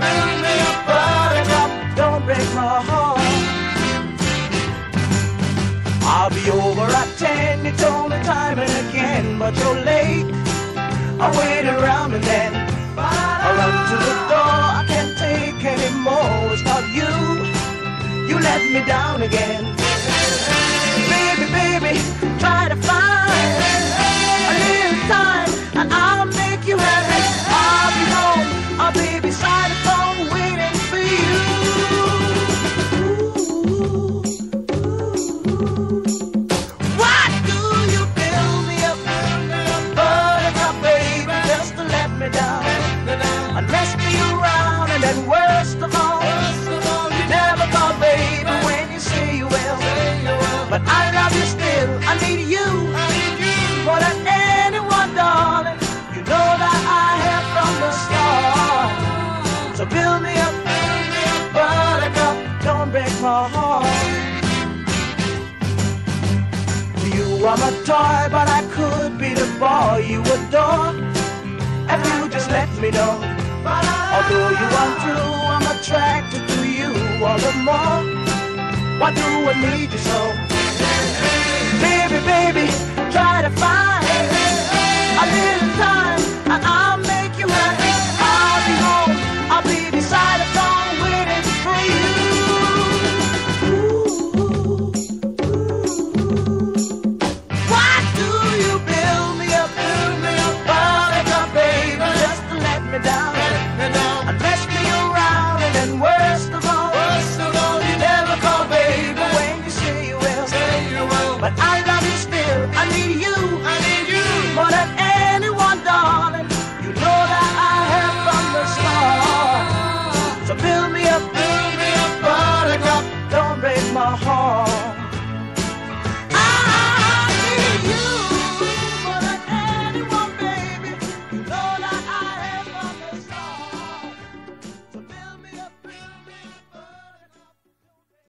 Bring me a buttercup, don't break my heart. I'll be over at ten, it's only time and again, but you're late. I wait around and then I run to the door. I can't take anymore. It's not you. You let me down again. And worst of all, you never thought, baby, when you say you will. But I love you still, I need you more than anyone, darling. You know that I have from the start. So build me up, buttercup, don't break my heart. You are my toy, but I could be the boy you adore. If you just let me know. Do you want to? I'm attracted to you all the more. Why do I need you so? Baby, baby. But I